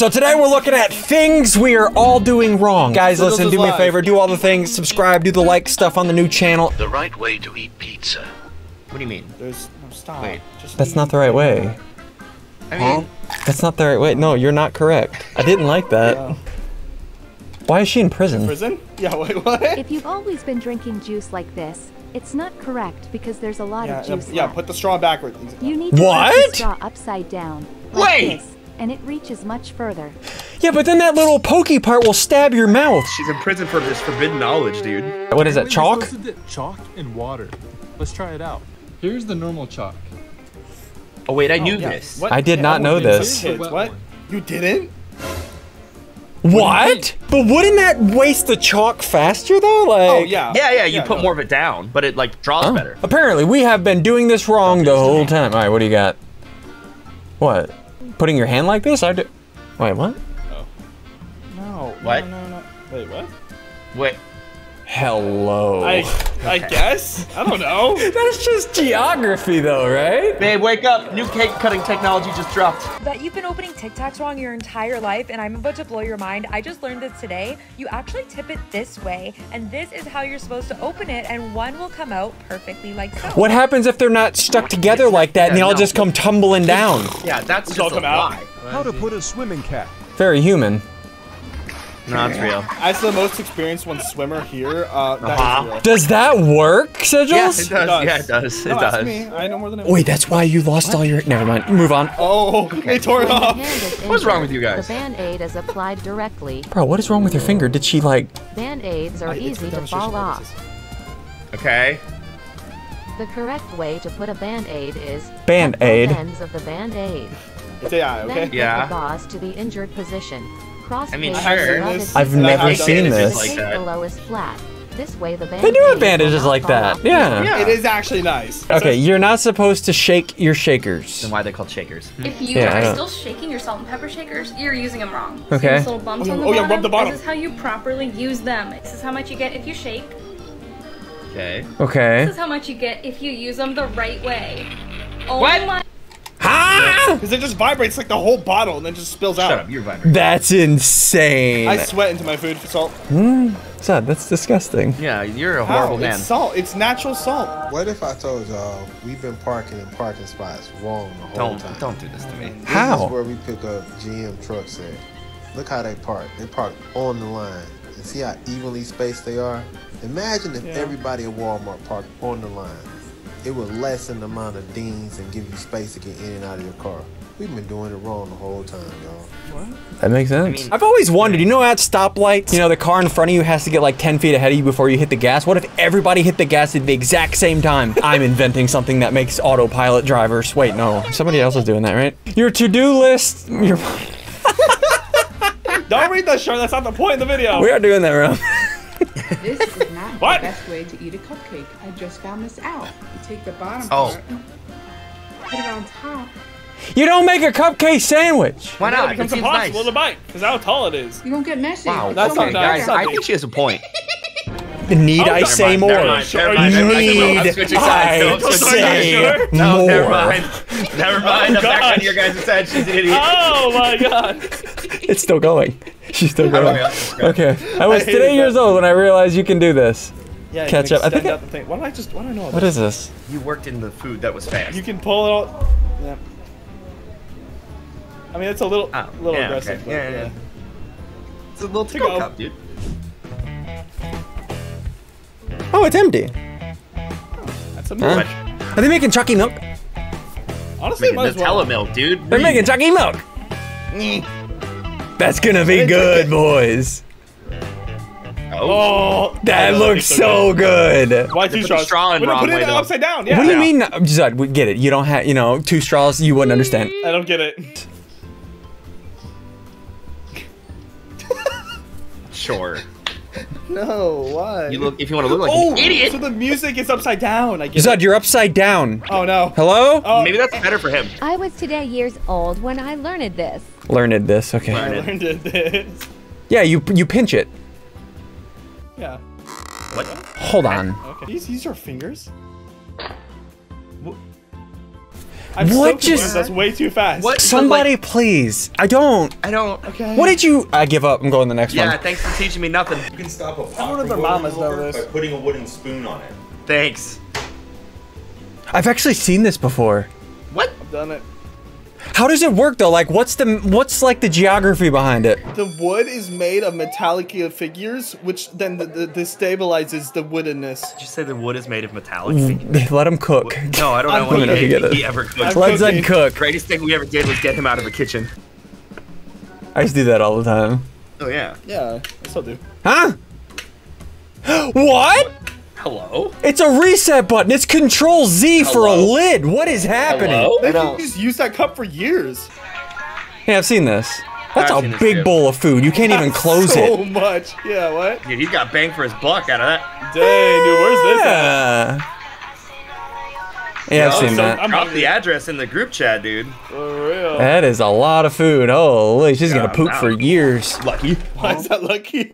So today we're looking at things we are all doing wrong. Guys, So listen, is do me a favor, do all the things, subscribe, do the like stuff on the new channel. The right way to eat pizza. What do you mean? There's no stop. Wait. Just That's not the right way. I mean, That's not the right way. No, you're not correct. I didn't like that. Yeah. Why is she in prison? Prison? Yeah. Wait. What? If you've always been drinking juice like this, it's not correct because there's a lot Yeah. of juice yeah, left. Put the straw backwards. you need to What? put the straw upside down, like Wait! this, and it reaches much further. Yeah, but then that little pokey part will stab your mouth. she's in prison for this forbidden knowledge, dude. What is that, chalk? supposed to dip Chalk and water. Let's try it out. Here's the normal chalk. Oh wait, I oh, knew Yeah. this. What? I did Yeah, not know this. Kids, what? one. You didn't? What? But wouldn't that waste the chalk faster though? Oh, like Oh yeah. Yeah, yeah, you put no. more of it down, but it like draws Oh. better. Apparently, we have been doing this wrong the whole time. All right, what do you got? What? Putting your hand like this? I do. Wait, what? Oh. No. What? No, no, no. Wait, what? Wait, Hello. I I guess. I don't know. That's just geography, though, right? babe, wake up! New cake cutting technology just dropped. that you've been opening Tic Tacs wrong your entire life, and I'm about to blow your mind. I just learned this today. You actually tip it this way, and this is how you're supposed to open it, and one will come out perfectly like so. What happens if they're not stuck together like that and they Yeah, all no. just come tumbling down? Yeah, that's just all a come out. lie. How to put a swimming cap. Very human. No, it's real. As the most experienced one swimmer here, uh, that is Uh-huh. real. Does that work, Sigils? Yeah, it does. does. Yeah, it does. It No, ask does. me. I know more than. Wait, that's why you lost all your. Never mind. Move on. Oh, they tore it off. What's wrong with you guys? The band-aid is applied directly. Bro, what is wrong with your finger? Did she like. Band-aids are I- easy to fall off. Okay. The correct way to put a band-aid is Band-aid? both ends of the band-aid. It's AI, okay? put Yeah. the gauze to the injured position. Cross I mean, pages sure. above This- its I've never I've seen this. Like tape that. flat. This way the band They do have bandages like that. Yeah. Yeah. It is actually nice. Okay, you're not supposed to shake your shakers. Then why are they called shakers? If you Yeah, are still shaking your salt and pepper shakers, you're using them wrong. Okay. See these little bumps Oh, on the oh, yeah, rub the bottom. This is how you properly use them. This is how much you get if you shake. Okay. Okay. This is how much you get if you use them the right way. Oh What? my Ha! Because it just vibrates like the whole bottle and then just spills out. Shut up, you're vibrating. That's insane. I sweat into my food for salt. Hmm? Sad, that's disgusting. Yeah, you're a How? horrible man. It's salt. It's natural salt. What if I told y'all we've been parking in parking spots wrong the whole Don't time? don't do this to me. This How? is where we pick up GM trucks at. Look how they park. They park on the line. And see how evenly spaced they are? Imagine if Yeah. everybody at Walmart parked on the line. It would lessen the amount of dings and give you space to get in and out of your car. We've been doing it wrong the whole time, y'all. That makes sense. mean- I've always wondered, you know, at stoplights, you know, the car in front of you has to get like 10 feet ahead of you before you hit the gas. What if everybody hit the gas at the exact same time? I'm inventing something that makes autopilot drivers. Wait, no, somebody else is doing that, right? Your to-do list. Your, Don't read that, Sean. That's not the point of the video. we are doing that wrong. This is not What? the best way to eat a cupcake. I just found this out. You take the bottom Oh. part, put it on top. You don't make a cupcake sandwich. Why not? It becomes seems impossible nice. to bite because how tall it is. You don't get messy. Wow. That's okay, not- guys. I think she has a point. Need Oh, I say mind, more? never mind, never mind, never mind. Need I'm switching sides. I I'm say sides. No, more? never mind. Never oh, mind. I'm back gosh. on your guys' side. She's an idiot. Oh my god. It's still going. She's still going. Okay, let's. Okay. I was hated today years that. old when I realized you can do this. Yeah, Catch up. I think extend I- out the thing. Why don't I just? Why do I know all What this? is this? You worked in the food that was fast. You can pull it out. Yeah. I mean, it's a little, Oh, little yeah, aggressive. okay. Yeah, yeah. yeah. It's a little To tickle go. cup, dude. Oh, it's empty. That's a Huh? milk. Are they making Chucky milk? Honestly, Making might as well. Nutella milk, dude. They're making Chucky milk. That's gonna be good, boys. Oh. Oh, That looks so good. Why They two put straws? straw in Wait, no, wrong put it though. upside down. Yeah. What do you mean? Zud, we get it. You don't have, you know, two straws. You wouldn't understand. I don't get it. Sure. No, why? You look if you want to look like oh, an idiot. So the music is upside down. I get Zud, you're upside down. Oh no. Hello? Oh, Maybe that's better for him. I was today years old when I learned this. Learned this. Okay. I Learn it. learned this. Yeah, you you pinch it. Yeah. What? Hold on. Okay. These these are fingers. I'm What confused. just- That's way too fast. What? Somebody, please. I don't. I don't. Okay. What did you? I give up. I'm going to the next Yeah, one. Yeah. Thanks for teaching me nothing. You can stop a pot Everyone from and their mamas know this. by putting a wooden spoon on it. Thanks. I've actually seen this before. What? I've done it. How does it work though? Like, what's the what's like the geography behind it? The wood is made of metallic figures, which then the, the, destabilizes the woodenness. Did you say the wood is made of metallic? Let him cook. No, I don't know I'm what cooking. Let me he, get it. he ever cooked. I'm Let Zud cooking. cook. Greatest thing we ever did was get him out of a kitchen. I used to do that all the time. Oh yeah. Yeah, I still do. Huh? what? Hello? It's a reset button. It's Control Z for a lid. What is happening? Hello? They don't- just use that cup for years. Yeah, I've seen this. That's I've a big too. bowl of food. You can't even close so it. much. Yeah, what? Dude, he's got bang for his buck out of that. Dang, dude, where's this at? Yeah. Yeah, I've seen so that. I'm Drop the address in the group chat, dude. For real. That is a lot of food. Holy, she's gonna poop for years. Lucky. Why is that lucky?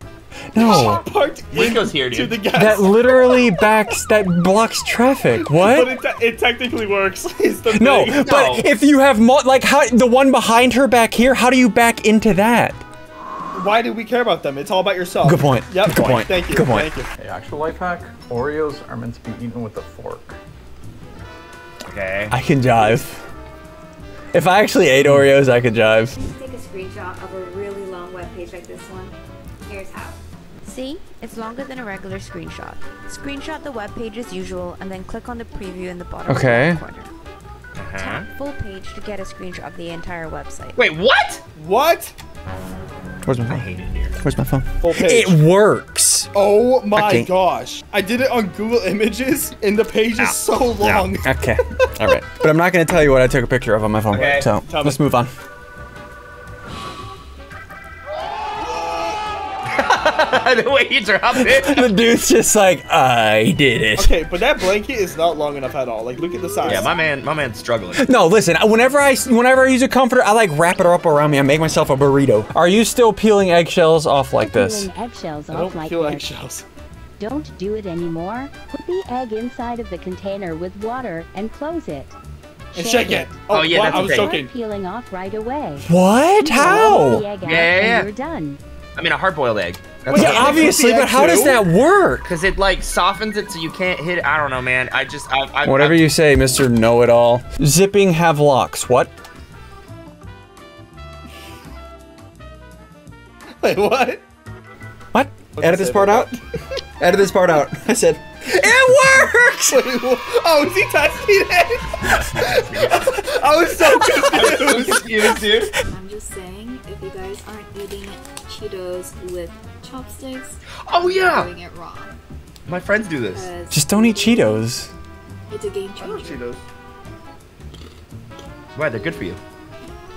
No, Parked Rico's here, into dude. the gas. that literally backs, that blocks traffic. But What? it, te- it technically works. It's the No, thing. but if you have mo- like how the one behind her back here, how do you back into that? Why do we care about them? It's all about yourself. Good point. Yep. Good point. Thank you. Good point. Thank you. Hey, actual life hack. Oreos are meant to be eaten with a fork. Okay. I can jive. If I actually ate Oreos, I could jive. Take a screenshot of a really long web page like this one. Here's how. See? It's longer than a regular screenshot. Screenshot the web page as usual and then click on the preview in the bottom Okay. right corner. Uh-huh. Tap full page to get a screenshot of the entire website. Wait, what? What? Where's my phone? I hate it here. Where's my phone? Full page. It works. Oh my can't- gosh. I did it on Google Images and the page is so long. Okay. All right. But I'm not going to tell you what I took a picture of on my phone. Okay. So Tell let's move on. the way he dropped it. the dude's just like, I did it. Okay, but that blanket is not long enough at all. Like, look at the size. Yeah, my man, my man's struggling. No, listen. Whenever I whenever I use a comforter, I like wrap it up around me. I make myself a burrito. Are you still peeling eggshells off like this? Peeling eggshells I off don't like feel this. eggshells. Don't do it anymore. Put the egg inside of the container with water and close it. And shake it. Oh, oh yeah, what? that's I was okay. joking. Start peeling off right away. What? Pull How? the egg out Yeah, yeah, yeah. and you're done. I mean, a hard-boiled egg. Wait, Yeah, obviously, but how does that work? Because it like softens it so you can't hit. it. I don't know, man. I just, I, I Whatever I, you say, Mr. Know-It-All. Zipping have locks. What? Wait, what? What? What'd Edit this part out. about Edit this part out. I said, it works. Wait, wha- oh, is he touching it? I was so confused. confused, dude. I'm just saying, if you guys aren't eating Cheetos with chopsticks, Oh you're yeah, doing it wrong. my friends do this. Just don't eat Cheetos. It's a game changer. Why? They're good for you.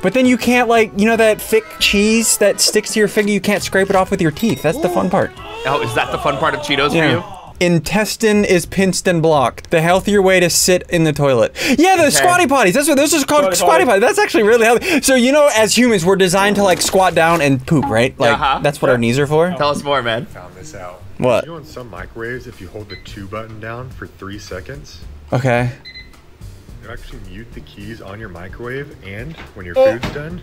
But then you can't like, you know that thick cheese that sticks to your finger, you can't scrape it off with your teeth. That's the fun part. Oh, is that the fun part of Cheetos for you? Yeah. Intestine is pinched and blocked. The healthier way to sit in the toilet. Yeah, the Okay. squatty potties. That's what this is called. Squatty Squatty, potty. potty. That's actually really healthy. So you know, as humans, we're designed to like squat down and poop, right? Like Uh-huh. that's what our knees are for. Tell us more, man. Found this out. What? You know, in some microwaves, if you hold the two button down for three seconds, Okay. you actually mute the keys on your microwave, and when your Oh. food's done,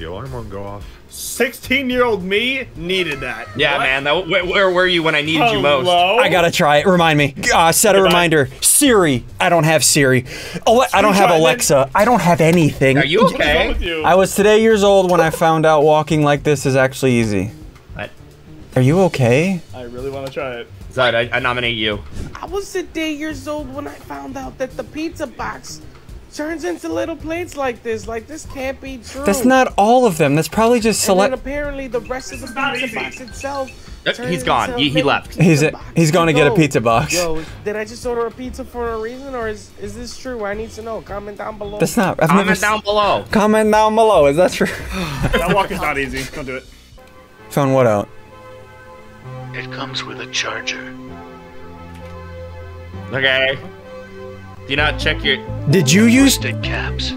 the alarm won't go off. 16 year old me needed that. Yeah, What? man. That, where, where were you when I needed you most? I gotta try it. Remind me. Uh, set a Goodbye. reminder. Siri. I don't have Siri. Ale- I don't have Screenshot it. Alexa. I don't have anything. Are you okay? with you? I was today years old when I found out walking like this is actually easy. What? Are you okay? I really want to try it. Zud, I, I nominate you. I was a day years old when I found out that the pizza box turns into little plates like this. Like this can't be true. That's not all of them. That's probably just select. And select. apparently the rest of the pizza box itself. Yep, turns he's gone. He- he left. He's box. he's going to get a pizza box. Yo, did I just order a pizza for a reason, or is is this true? I need to know. Comment down below. That's not. I've Comment s- down below. Comment down below. Is that true? That walk is not easy. Don't do it. Found what out? It comes with a charger. Okay. Do you not check your? Did you use? Stick caps. Do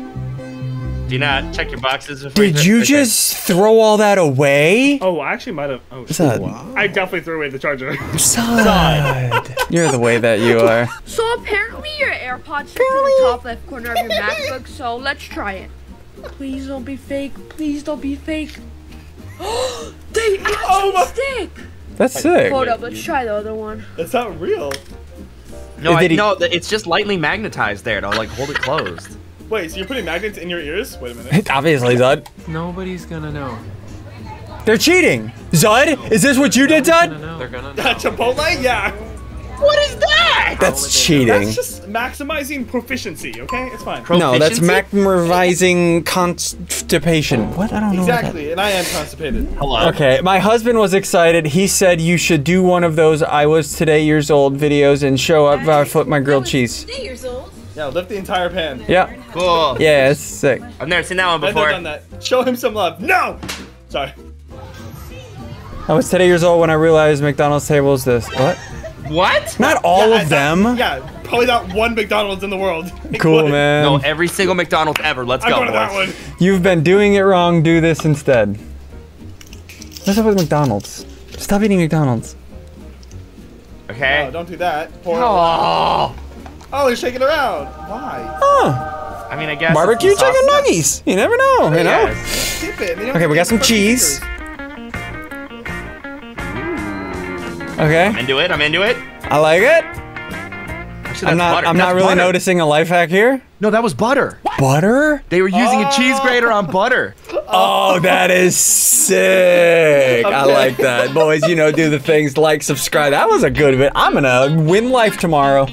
Do not check your boxes. Did you Okay. just throw all that away? Oh, I actually might have. Oh, shit. Zud. I definitely threw away the charger. Zud. You're the way that you are. So apparently your AirPods fit in the top left corner of your MacBook, so let's try it. Please don't be fake. Please don't be fake. Oh they actually stick. That's sick. Hold up, let's try the other one. That's not real. No, I, he- no, it's just lightly magnetized there to like hold it closed. Wait, so you're putting magnets in your ears? Wait a minute. Obviously, Zud. Nobody's gonna know. They're cheating. Zud, is this what you did, Zud? They're gonna Chipotle? Yeah. What is that? That's cheating. That's just maximizing proficiency, okay? It's fine. No, that's maximizing constipation. What? I don't know. what that- Exactly, and I am constipated. Hello. Okay, my husband was excited. He said you should do one of those I was today years old videos and show up while I flip my grilled cheese. Today years old. Yeah, lift the entire pan. Yeah. Cool. Yeah, it's sick. I've never seen that one before. I've before. done that. Show him some love. No! Sorry. I was today years old when I realized McDonald's table is this. What? What? Not all Yeah, of that- them. Yeah, probably not one McDonald's in the world. Cool, man. No, every single McDonald's ever. Let's I'm go, going to that one. You've been doing it wrong. Do this instead. What's up with McDonald's? Stop eating McDonald's. Okay. No, don't do that. Pour Oh. Oh, he's shaking around. Why? Huh. I mean, I guess. Barbecue chicken sauce- nuggets. You never know, you know? Yes. Keep it. You don't Okay, we got some cheese. fingers. Okay. I'm into it. I'm into it. I like it. Actually, I'm not butter. I'm not That's really butter. noticing a life hack here. No, that was butter. Butter? They were using a cheese oh. grater on butter. Oh, that is sick. I like that. Boys, you know, do the things like subscribe. That was a good bit. I'm gonna win life tomorrow.